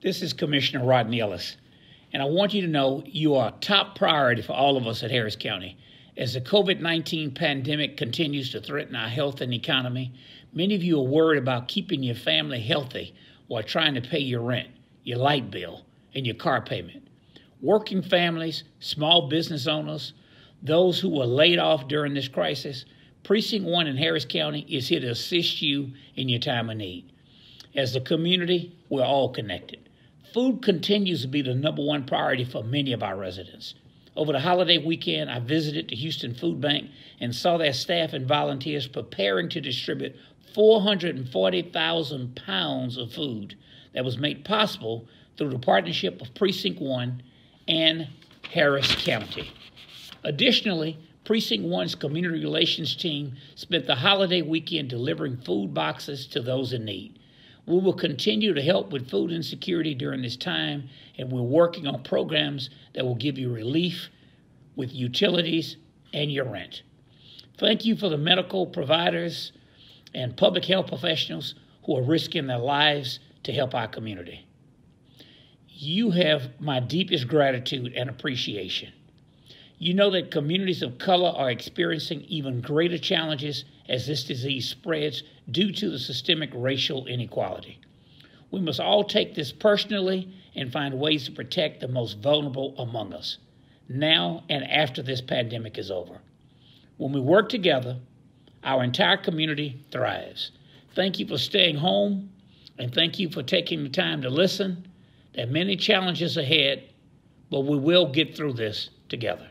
This is Commissioner Rodney Ellis, and I want you to know you are a top priority for all of us at Harris County. As the COVID 19 pandemic continues to threaten our health and economy, many of you are worried about keeping your family healthy while trying to pay your rent, your light bill, and your car payment. Working families, small business owners, those who were laid off during this crisis, Precinct 1 in Harris County is here to assist you in your time of need. As a community, we're all connected. Food continues to be the number one priority for many of our residents. Over the holiday weekend, I visited the Houston Food Bank and saw their staff and volunteers preparing to distribute 440,000 pounds of food that was made possible through the partnership of Precinct 1 and Harris County. Additionally, Precinct 1's community relations team spent the holiday weekend delivering food boxes to those in need. We will continue to help with food insecurity during this time, and we're working on programs that will give you relief with utilities and your rent. Thank you for the medical providers and public health professionals who are risking their lives to help our community. You have my deepest gratitude and appreciation. You know that communities of color are experiencing even greater challenges as this disease spreads due to the systemic racial inequality. We must all take this personally and find ways to protect the most vulnerable among us, now and after this pandemic is over. When we work together, our entire community thrives. Thank you for staying home, and thank you for taking the time to listen. There are many challenges ahead, but we will get through this together.